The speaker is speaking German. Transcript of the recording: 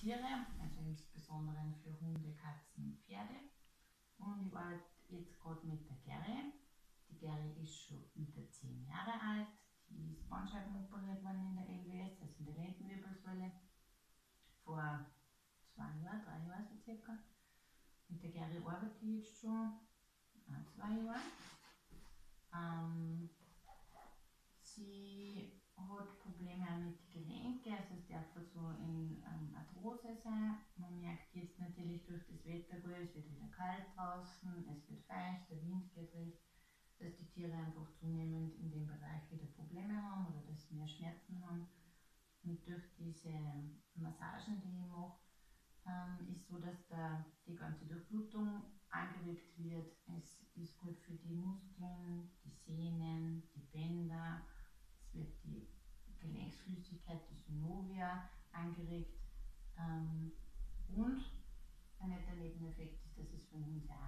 Tiere, also insbesondere für Hunde, Katzen und Pferde. Und ich arbeite jetzt gerade mit der Gary. Die Gary ist schon über zehn Jahre alt. Die ist Bandscheiben operiert worden in der LWS, also in der Lendenwirbelsäule, vor zwei Jahren, drei Jahren so circa. Mit der Gary arbeite ich jetzt schon ein, zwei Jahre. Ähm, sie hat Probleme auch mit den Gelenken, also es darf so in Arthrose sein. Man merkt jetzt natürlich durch das Wetter gut, es wird wieder kalt draußen, es wird feucht, der Wind geht recht, dass die Tiere einfach zunehmend in dem Bereich wieder Probleme haben oder dass sie mehr Schmerzen haben. Und durch diese Massagen, die ich mache, ähm, ist so, dass da die ganze Durchblutung angeregt wird. Es ist gut für die Muskeln, die Sehnen, die Bänder. Es wird die Gelenksflüssigkeit, die Synovia, angeregt. Ähm, und ein netter Nebeneffekt, das ist für uns ja